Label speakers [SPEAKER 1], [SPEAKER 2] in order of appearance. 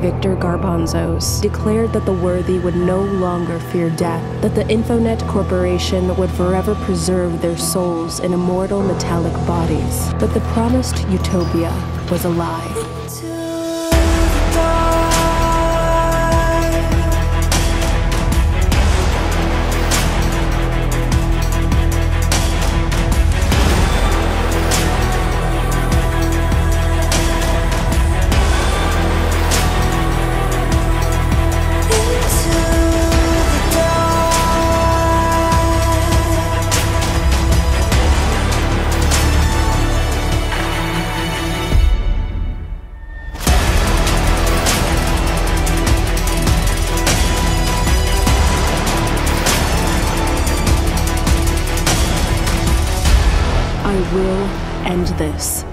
[SPEAKER 1] Victor Garbanzos declared that the worthy would no longer fear death, that the Infonet Corporation would forever preserve their souls in immortal metallic bodies. But the promised utopia was a lie. I will end this.